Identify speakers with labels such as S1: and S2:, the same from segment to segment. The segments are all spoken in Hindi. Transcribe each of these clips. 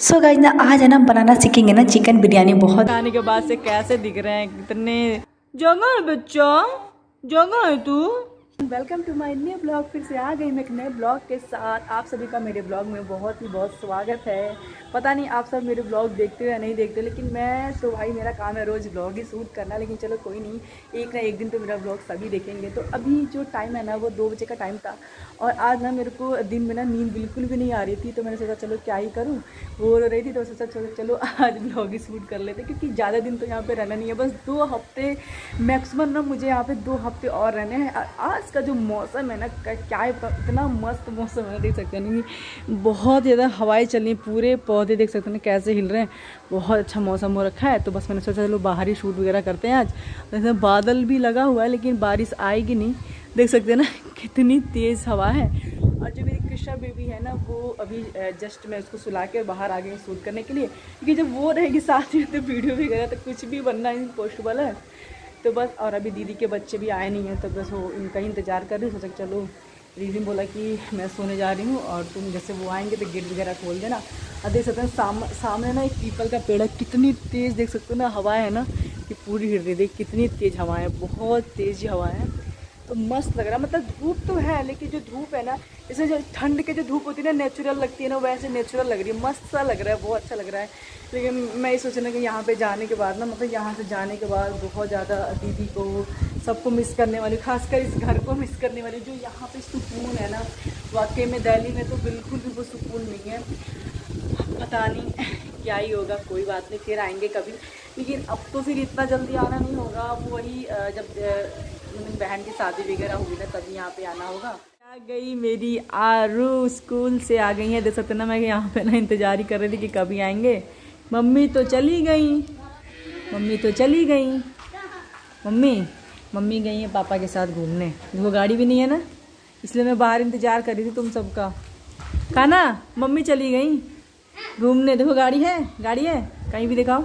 S1: सो so गाइज़ ना आज है ना बनाना सीखेंगे ना चिकन बिरयानी बहुत।
S2: आने के बाद से कैसे दिख रहे हैं? कितने जगह है बच्चा जगह है तू। Welcome to my new blog फिर से आ गई मैं एक नए ब्लॉग के साथ। आप सभी का मेरे ब्लॉग में बहुत ही बहुत स्वागत है। पता नहीं आप सब मेरे ब्लॉग देखते हो या नहीं देखते लेकिन मैं तो भाई, मेरा काम है रोज़ ब्लॉग ही शूट करना, लेकिन चलो कोई नहीं, एक ना एक दिन तो मेरा ब्लॉग सभी देखेंगे। तो अभी जो टाइम है ना, वो दो बजे का टाइम था और आज ना मेरे को दिन में ना नींद बिल्कुल भी नहीं आ रही थी तो मैंने सोचा चलो क्या ही करूँ। हो रही थी तो सोचा चलो चलो आज ब्लॉग ही शूट कर लेते क्योंकि ज़्यादा दिन तो यहाँ पर रहना नहीं है। बस दो हफ़्ते मैक्सिमम ना मुझे यहाँ पर दो हफ़्ते और रहने हैं। आज का जो मौसम है ना क्या है इतना मस्त मौसम है, देख सकते हैं बहुत ज़्यादा हवाएँ चल रही पूरे पौधे देख सकते हैं कैसे हिल रहे हैं। बहुत अच्छा मौसम हो रखा है तो बस मैंने सोचा चलो बाहर ही शूट वगैरह करते हैं आज। जैसे बादल भी लगा हुआ है, लेकिन बारिश आएगी नहीं। देख सकते हैं ना, कितनी तेज़ हवा है। और जो मेरी कृष्णा बेबी है ना, वो अभी जस्ट मैं उसको सुला के बाहर आ गई शूट करने के लिए, क्योंकि जब वो रहेगी साथ में तो वीडियो भी करें तो कुछ भी बनना इम्पॉसिबल है। तो बस और अभी दीदी के बच्चे भी आए नहीं हैं तो बस वो इनका ही इंतज़ार कर रही सोचा चलो दीदी ने बोला कि मैं सोने जा रही हूँ और तुम जैसे वो आएँगे तो गेट वगैरह खोल देना। और देख सकते हैं साम, सामने ना एक पीपल का पेड़ है कितनी तेज़ देख सकते हो ना हवा है ना कि पूरी हिर रही देख कितनी तेज़ हवाएँ है बहुत तेज़ हवाएँ है। तो मस्त लग रहा मतलब धूप तो है, लेकिन जो धूप है ना जैसे जो ठंड के जो धूप होती है ना नेचुरल लगती है ना, वैसे नेचुरल लग रही है। मस्त सा लग रहा है, बहुत अच्छा लग रहा है। लेकिन मैं ये सोच रहा कि यहाँ पे जाने के बाद ना मतलब यहाँ से जाने के बाद बहुत ज़्यादा दीदी को, सबको मिस करने वाली, खासकर इस घर को मिस करने वाली, जो यहाँ पे सुकून है ना, वाकई में दिल्ली में तो बिल्कुल भी वो सुकून नहीं है। पता नहीं क्या ही होगा, कोई बात नहीं, फिर आएँगे कभी। लेकिन अब तो फिर इतना जल्दी आना नहीं होगा, अब वही जब बहन की शादी वगैरह होगी ना तभी यहाँ पे आना होगा। आ गई मेरी आरू, स्कूल से आ गई है। देख सकते ना मैं यहाँ पे ना इंतज़ार ही कर रही थी कि कभी आएँगे। मम्मी तो चली गई। मम्मी तो चली गई। मम्मी मम्मी गई है पापा के साथ घूमने। वो गाड़ी भी नहीं है ना? इसलिए मैं बाहर इंतज़ार कर रही थी तुम सबका। खाना मम्मी चली गई। घूमने, देखो गाड़ी है गाड़ी है। कहीं भी दिखाओ।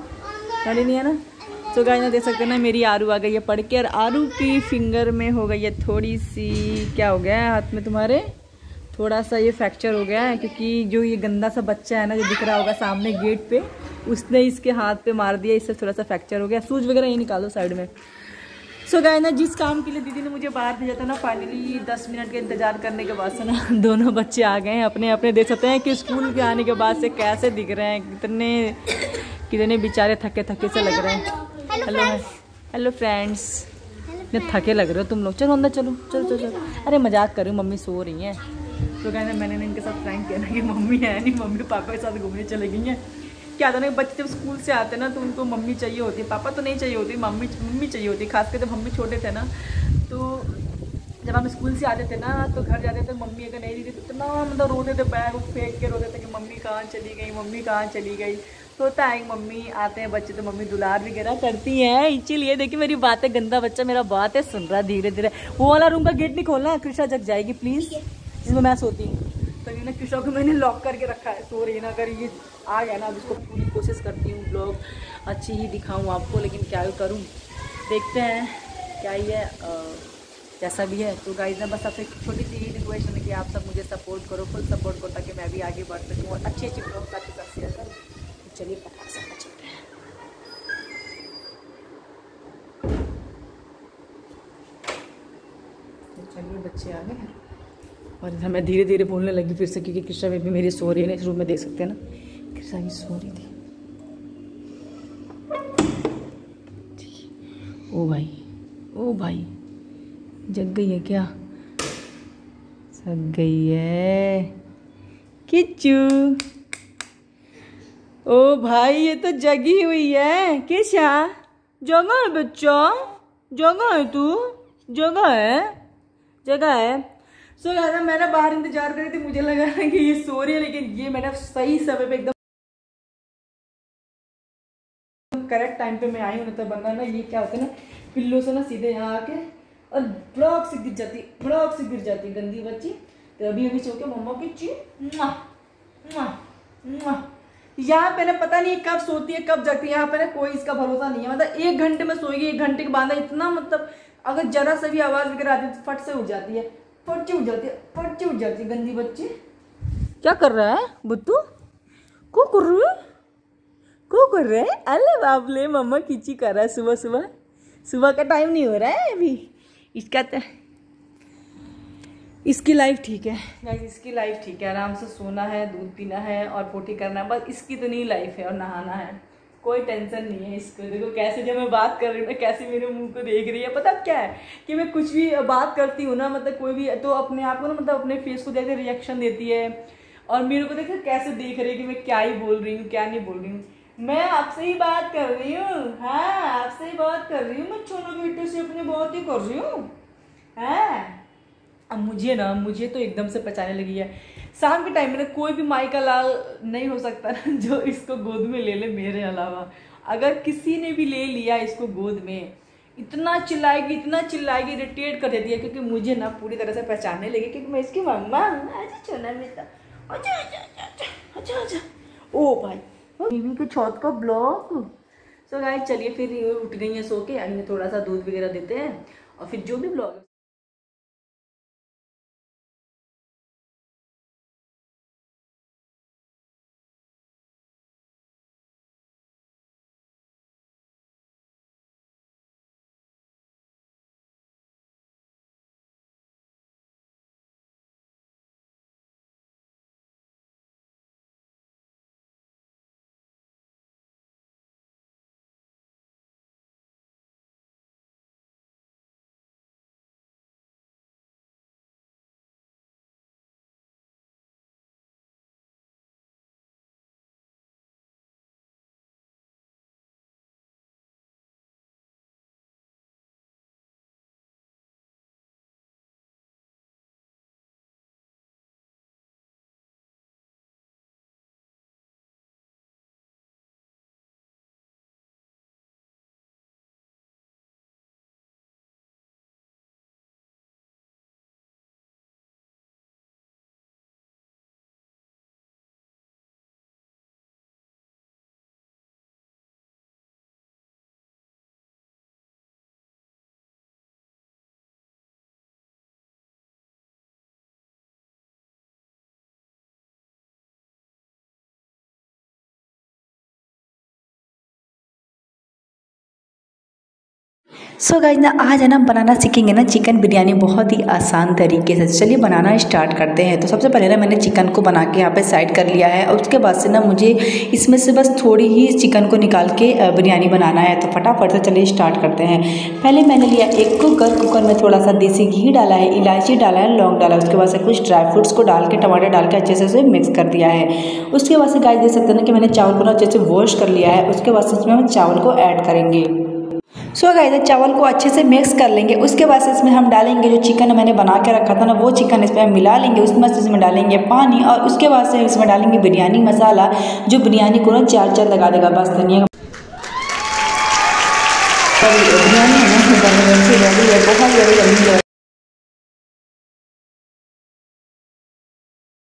S2: गाड़ी नहीं है ना? तो गाड़ी ना देख सकते ना मेरी आरू आ गई है पढ़ के और आरू की फिंगर में हो गई है थोड़ी सी क्या हो गया है हाथ में तुम्हारे? थोड़ा सा ये फ्रैक्चर हो गया है क्योंकि जो ये गंदा सा बच्चा है ना जो दिख रहा होगा सामने गेट पे उसने इसके हाथ पे मार दिया इससे थोड़ा सा फ्रैक्चर हो गया। सूज वगैरह ये निकालो साइड में। सो so, गाय ना जिस काम के लिए दीदी ने मुझे बाहर भेजा था ना फाइनली दस मिनट के इंतज़ार करने के बाद से ना दोनों बच्चे आ गए हैं अपने अपने। देख सकते हैं कि स्कूल के आने के बाद से कैसे दिख रहे हैं कितने कितने बेचारे थके थके से लग रहे हैं। हेलो हेलो फ्रेंड्स इतने थके लग रहे हो तुम लोग। चलो अंदर चलो चलो चलो चलो। अरे मज़ाक कर रही हूँ मम्मी सो रही हैं। तो कहना मैंने इनके साथ फ्रैंक किया ना कि मम्मी है नहीं मम्मी पापा के साथ घूमने चले गई हैं। क्या था ना बच्चे जब स्कूल से आते हैं ना तो उनको मम्मी चाहिए होती है। पापा तो नहीं चाहिए होती मम्मी मम्मी चाहिए होती खासकर जब मम्मी छोटे थे ना जब हम स्कूल से आते थे ना तो घर जाते थे, मम्मी अगर नहीं दी थी तो इतना मतलब रोते थे बैग फेंक के रोते थे कि मम्मी कहाँ चली गई, मम्मी कहाँ चली गई। तो होता है मम्मी आते हैं, बच्चे तो मम्मी दुलार वगैरह करती हैं। इसीलिए देखिए, मेरी बात गंदा बच्चा, मेरा बात है, सुन रहा धीरे धीरे। वो वाला रूम का गेट नहीं खोलना कृषा जग जाएगी प्लीज़ जिसमें मैं सोती हूँ। तो ये ना कृषा को मैंने लॉक करके रखा है। सो रही ना, अगर ये आ गया ना, अब इसको पूरी कोशिश करती हूँ ब्लॉग अच्छी ही दिखाऊँ आपको, लेकिन क्या करूँ? देखते हैं क्या है जैसा भी है। तो गाइज़ ना बस आपसे छोटी सी रिक्वेस्ट है कि आप सब मुझे सपोर्ट करो फुल सपोर्ट करो, ताकि मैं भी आगे बढ़ सकूँ और अच्छी अच्छी ब्लॉग साथ शेयर करूँ। चलिए पता चलते हैं। तो चलिए बच्चे आ गए और मैं धीरे धीरे बोलने लगी फिर से, क्योंकि कृष्णा भी मेरी सो रही है ना, इस रूम में देख सकते हैं ना। कृष्णा भी सो रही थी। ओ भाई ओ भाई। जग गई है क्या? सग गई है। किच्चू। ओ भाई ये तो जगी हुई है। किशा जगह है बच्चा। जगह है तू। जगह है। जगह है। सो so, यार मैंने बाहर इंतज़ार करी थी मुझे लगा कि ये सो रही है लेकिन ये मैंने सही समय पे एकदम करेक्ट टाइम पे मैं आई हूँ तो बनना ना ये क्या होता है ना पिल्लो से ना सीधे यहाँ आके और ब्लॉक से गिर जाती, ब्लॉक से गिर जाती गंदी बच्ची। तो अभी अभी चौके मम्मा की ची यहाँ पे ना पता नहीं कब सोती है, कब जगती है, यहाँ पे ना कोई इसका भरोसा नहीं है। मतलब एक घंटे में सोएगी, एक घंटे के बाद इतना मतलब अगर जरा से भी आवाज़ वगैरह आती है तो फट से उठ जाती है पर्ची उठ जाती है पर्ची उठ जाती है गंदी बच्ची। क्या कर रहा है बुद्धू को कर रहे को कर रहे अल्लाह बाप ले मम्मा खींची कर रहा है सुबह सुबह सुबह का टाइम नहीं हो रहा है अभी। इसका तो इसकी लाइफ ठीक है। गाइस इसकी लाइफ ठीक है। आराम से सोना है, दूध पीना है और पोटी करना है। बस इसकी तो नहीं लाइफ है और नहाना है। कोई टेंशन नहीं है इसको। देखो कैसे जब मैं बात कर रही हूँ कैसे मेरे मुँह को देख रही है। पता क्या है कि मैं कुछ भी बात करती हूँ ना मतलब कोई भी तो अपने आप को ना मतलब अपने फेस को देख रिएक्शन देती है। और मेरे को देखो कैसे देख रही है कि मैं क्या ही बोल रही हूँ, क्या नहीं बोल रही हूँ। मैं आपसे ही बात कर रही हूँ। हाँ आपसे ही बात कर रही हूँ। मैं छोनो बेटे से अपनी बहुत ही कर रही हूँ। हाँ। अब मुझे ना, मुझे तो एकदम से पहचाने लगी है। शाम के टाइम में ना कोई भी माई का लाल नहीं हो सकता ना, जो इसको गोद में ले ले मेरे अलावा। अगर किसी ने भी ले लिया इसको गोद में, इतना चिल्लाएगी इतना चिल्लाएगी इरिटेट कर देती है, क्योंकि मुझे ना पूरी तरह से पहचानने लगी, क्योंकि मैं इसकी मम्मा हूँ अच्छा बेटा अच्छा अच्छा अच्छा अच्छा अच्छा ओ भाई बीवी के छत का ब्लॉक सो गाय चलिए फिर उठ गई है, सो के अभी थोड़ा सा दूध वगैरह देते हैं, और फिर जो भी ब्लॉग
S1: सो गाइज़ ना आज है ना बनाना सीखेंगे ना चिकन बिरयानी बहुत ही आसान तरीके से। चलिए बनाना स्टार्ट करते हैं। तो सबसे पहले ना मैंने चिकन को बना के यहाँ पे साइड कर लिया है। और उसके बाद से ना मुझे इसमें से बस थोड़ी ही चिकन को निकाल के बिरयानी बनाना है। तो फटाफट से चलिए स्टार्ट करते हैं। पहले मैंने लिया एक कुकर कुकर में थोड़ा सा देसी घी डाला है, इलायची डाला है, लौंग डाला है। उसके बाद से कुछ ड्राई फ्रूट्स को डाल के, टमाटर डाल के अच्छे से उसे मिक्स कर दिया है। उसके बाद से गाय दे सकते हैं ना कि मैंने चावल को ना अच्छे से वॉश कर लिया है। उसके बाद से इसमें हम चावल को ऐड करेंगे। सो so गाइस चावल को अच्छे से मिक्स कर लेंगे, उसके बाद इसमें हम डालेंगे जो चिकन मैंने बना के रखा था ना, वो चिकन इसमें हम मिला लेंगे उसमें से इसमें डालेंगे पानी और उसके बाद से इसमें डालेंगे बिरयानी मसाला, जो बिरयानी को ना चार चार लगा देगा, बस धनिया बिरयानी है बहुत ज़्यादा